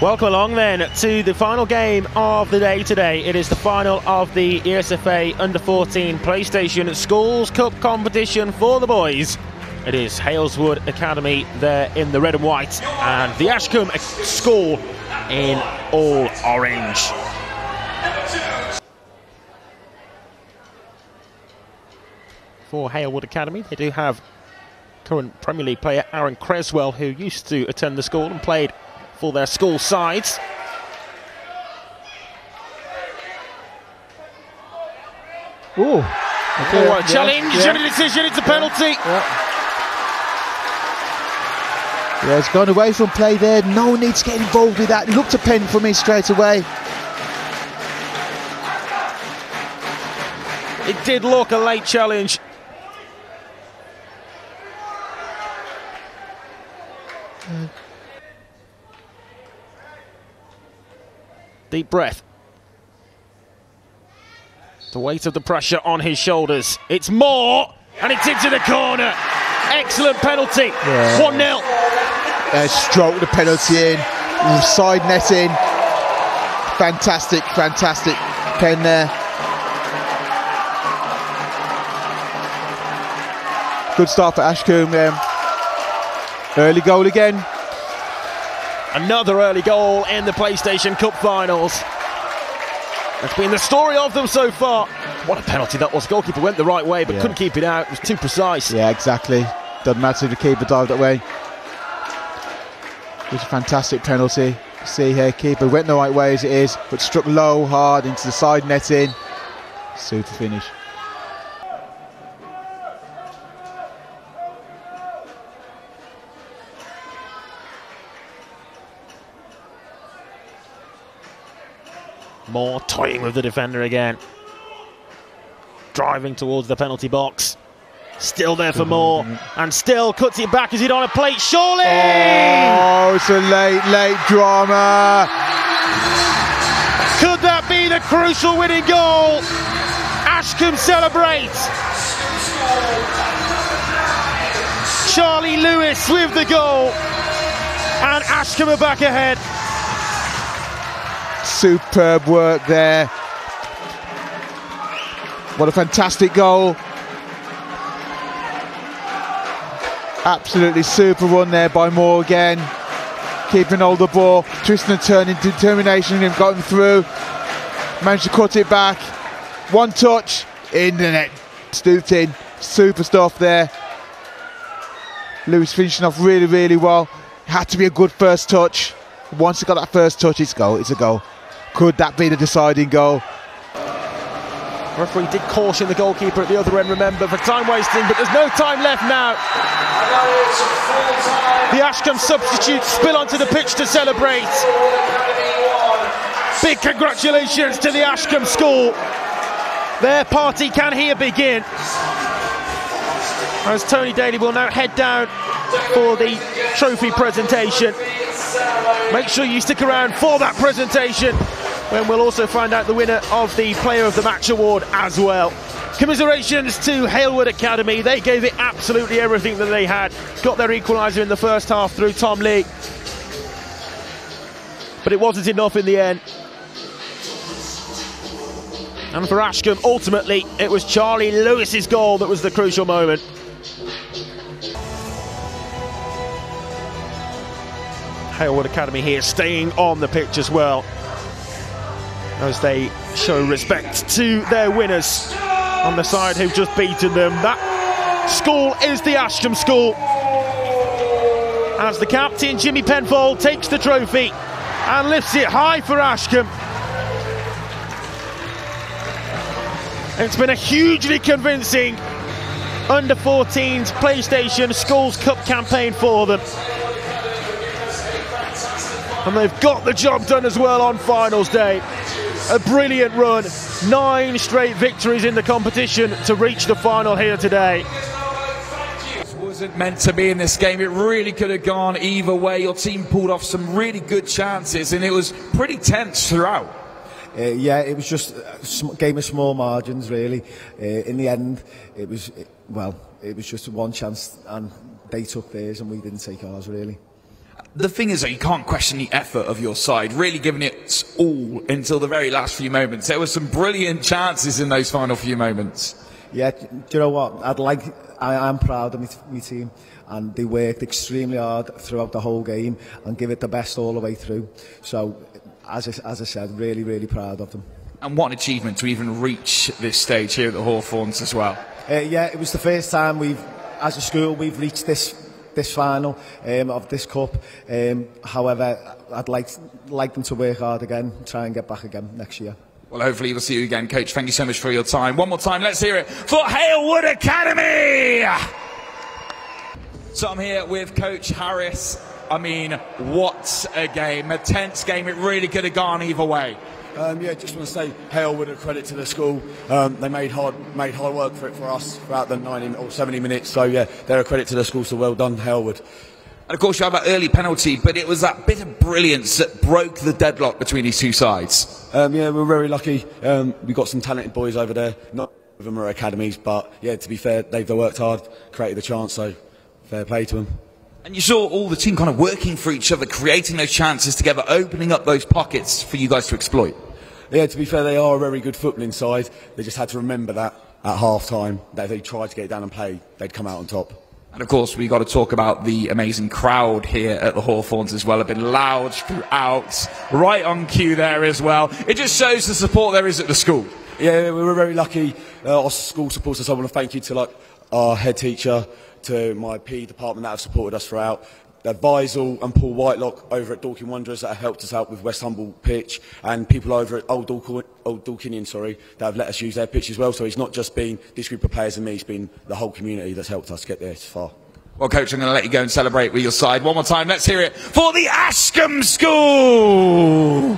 Welcome along then to the final game of the day today. It is the final of the ESFA Under 14 PlayStation Schools Cup competition for the boys. It is Halewood Academy there in the red and white, and the Ashcombe School in all orange. For Halewood Academy, they do have current Premier League player Aaron Cresswell, who used to attend the school and played for their school sides. Ooh. Okay, oh, what a challenge, yeah. and a decision, it's a penalty. Yeah. Yeah, it's gone away from play there. No need to get involved with that. Looked a pen for me straight away. It did look a late challenge. Uh, Deep breath. The weight of the pressure on his shoulders. It's more, and it's into the corner. Excellent penalty. 1 0. Uh, stroke the penalty in, side netting. Fantastic, fantastic pen there. Good start for Ashcombe. Um, early goal again. Another early goal in the PlayStation Cup finals. That's been the story of them so far. What a penalty that was. Goalkeeper went the right way but yeah. couldn't keep it out. It was too precise. Yeah, exactly. Doesn't matter if the keeper dived that way. It was a fantastic penalty. See here, keeper went the right way as it is, but struck low, hard into the side netting. Super finish. More toying with the defender again. Driving towards the penalty box. Still there for more. Mm-hmm. And still cuts it back. Is it on a plate? Surely! Oh, it's a late, late drama. Could that be the crucial winning goal? Ashcombe celebrates. Charlie Lewis with the goal. And Ashcombe are back ahead. Superb work there. What a fantastic goal. Absolutely super run there by Moore again. Keeping hold of the ball, twisting and turning, determination and got him through. Managed to cut it back. One touch in the net. Stooped in. Super stuff there. Lewis finishing off really, really well. Had to be a good first touch. Once he got that first touch, it's goal. It's a goal. Could that be the deciding goal? Referee did caution the goalkeeper at the other end, remember, for time wasting, but there's no time left now. The Ashcombe substitutes spill onto the pitch to celebrate. Big congratulations to the Ashcombe school. Their party can here begin. As Tony Daly will now head down for the trophy presentation. Make sure you stick around for that presentation when we'll also find out the winner of the Player of the Match award as well. Commiserations to Halewood Academy. They gave it absolutely everything that they had. Got their equaliser in the first half through Tom Lee. But it wasn't enough in the end. And for Ashcombe, ultimately, it was Charlie Lewis's goal that was the crucial moment. Halewood Academy here staying on the pitch as well as they show respect to their winners on the side who've just beaten them. That school is the Ashcombe School. As the captain, Jimmy Penfold, takes the trophy and lifts it high for Ashcombe. It's been a hugely convincing under 14s PlayStation Schools Cup campaign for them. And they've got the job done as well on finals day a brilliant run. Nine straight victories in the competition to reach the final here today. Wasn't meant to be in this game. It really could have gone either way. Your team pulled off some really good chances, and it was pretty tense throughout. Uh, yeah, it was just a game of small margins, really. Uh, in the end, it was, well, it was just one chance, and they took theirs, and we didn't take ours, really. The thing is that you can't question the effort of your side, really giving it all until the very last few moments. There were some brilliant chances in those final few moments. Yeah, do you know what? I'd like, I am proud of my, my team and they worked extremely hard throughout the whole game and give it the best all the way through. So, as I, as I said, really, really proud of them. And what an achievement to even reach this stage here at the Hawthorns as well. Uh, yeah, it was the first time we've, as a school, we've reached this this final um, of this cup. Um, however, I'd like like them to work hard again, try and get back again next year. Well, hopefully we'll see you again, Coach. Thank you so much for your time. One more time, let's hear it for Halewood Academy! So I'm here with Coach Harris. I mean, what a game. A tense game. It really could have gone either way. Um, yeah, just want to say Halewood a credit to the school. Um, they made hard made hard work for it for us throughout the 90 or 70 minutes. So yeah, they're a credit to the school. So well done, Halewood. And of course, you have that early penalty, but it was that bit of brilliance that broke the deadlock between these two sides. Um, yeah, we're very lucky. Um, we got some talented boys over there. Not of them are academies, but yeah, to be fair, they've worked hard, created the chance. So fair play to them. And you saw all the team kind of working for each other, creating those chances together, opening up those pockets for you guys to exploit. Yeah, to be fair, they are a very good footballing side. They just had to remember that at half time, that if they tried to get down and play, they'd come out on top. And of course, we got to talk about the amazing crowd here at the Hawthorns as well. Have been loud throughout, right on cue there as well. It just shows the support there is at the school. Yeah, we were very lucky. Uh, our school supports us. I want to thank you to like our head teacher, to my PE department that have supported us throughout. Visel and Paul Whitelock over at Dorking Wanderers that have helped us out with Westhumble pitch, and people over at Old, Dork- Old Dorkinian, sorry, that have let us use their pitch as well. So it's not just been this group of players and me; it's been the whole community that's helped us get this far. Well, coach, I'm going to let you go and celebrate with your side one more time. Let's hear it for the Ashcombe School.